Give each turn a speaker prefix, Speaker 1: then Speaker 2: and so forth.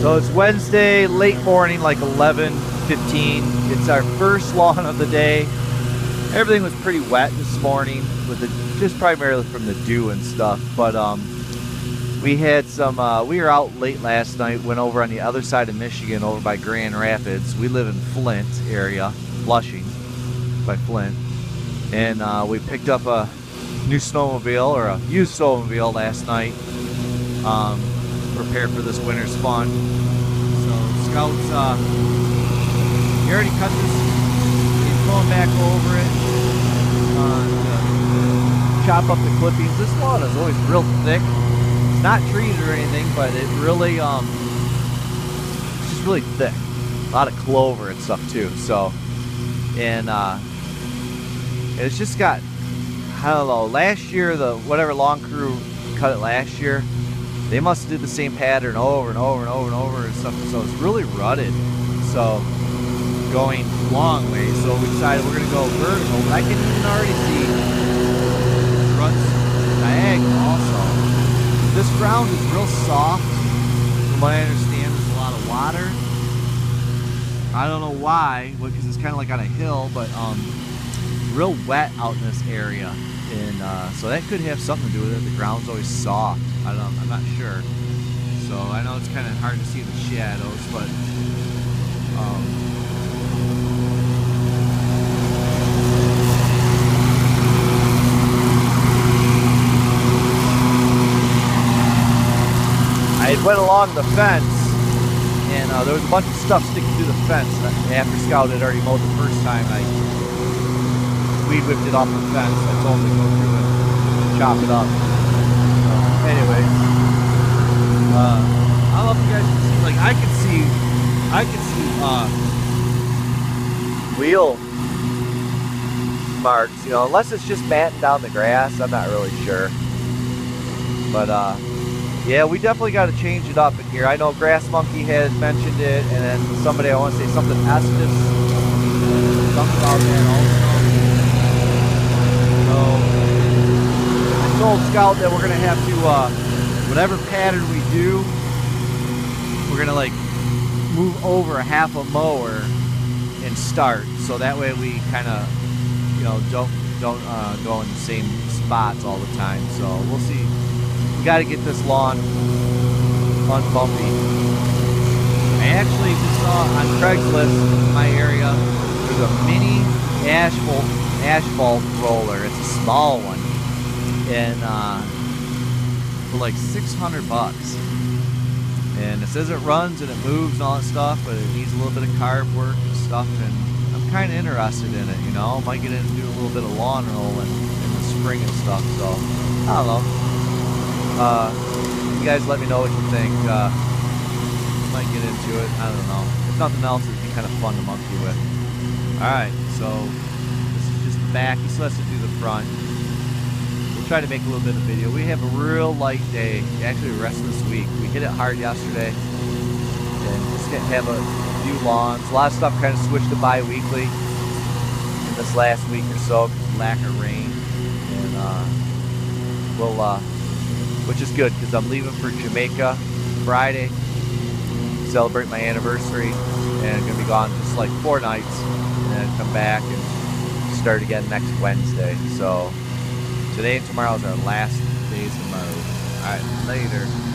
Speaker 1: So it's Wednesday, late morning, like 11, 15. It's our first lawn of the day. Everything was pretty wet this morning, with the just primarily from the dew and stuff. But um, we had some. Uh, we were out late last night. Went over on the other side of Michigan, over by Grand Rapids. We live in Flint area, Flushing, by Flint, and uh, we picked up a new snowmobile or a used snowmobile last night. Um, prepare for this winter's fun. So Scouts, uh, he already cut this. He's going back over it. Uh, chop up the clippings. This lawn is always real thick. It's not trees or anything, but it really, um, it's just really thick. A lot of clover and stuff too. So, and uh, it's just got, I don't know. Last year, the whatever lawn crew cut it last year they must do the same pattern over and over and over and over and stuff. So it's really rutted. So going long way. So we decided we're gonna go vertical. But I can even already see it runs diagonal also. This ground is real soft. From what I understand, there's a lot of water. I don't know why, because it's kind of like on a hill, but um, real wet out in this area and uh, so that could have something to do with it. The ground's always soft. I don't. I'm not sure. So I know it's kind of hard to see the shadows, but um, I went along the fence, and uh, there was a bunch of stuff sticking through the fence. After Scout had already mowed the first time, I weed whipped it off the fence. I told him to go through and chop it up. So, anyway, uh, I don't know if you guys can see. Like I can see, I can see uh, wheel marks. You know, unless it's just matting down the grass. I'm not really sure. But uh, yeah, we definitely got to change it up in here. I know Grass Monkey had mentioned it, and then somebody I want to say something Estes, something about that also. Told that we're gonna have to, uh, whatever pattern we do, we're gonna like move over a half a mower and start, so that way we kind of, you know, don't don't uh, go in the same spots all the time. So we'll see. We got to get this lawn unbumpy. I actually just saw on Craigslist in my area, there's a mini asphalt asphalt roller. It's a small one, and uh, for like 600 bucks. And it says it runs and it moves and all that stuff, but it needs a little bit of carb work and stuff. And I'm kind of interested in it, you know. Might get in and do a little bit of lawn rolling in the spring and stuff. So I don't know. Uh, you guys let me know what you think. Uh, might get into it. I don't know. If nothing else, it'd be kind of fun to monkey with. All right, so this is just the back. He still has to do the front. Try to make a little bit of video. We have a real light day. Actually, the rest of this week. We hit it hard yesterday. And just have a few lawns. A lot of stuff kind of switched to bi-weekly in this last week or so because lack of rain. And uh, we'll, uh, which is good because I'm leaving for Jamaica Friday. Celebrate my anniversary. And I'm to be gone just like four nights. And then come back and start again next Wednesday. So today and tomorrow is our last days of mode. Alright, later.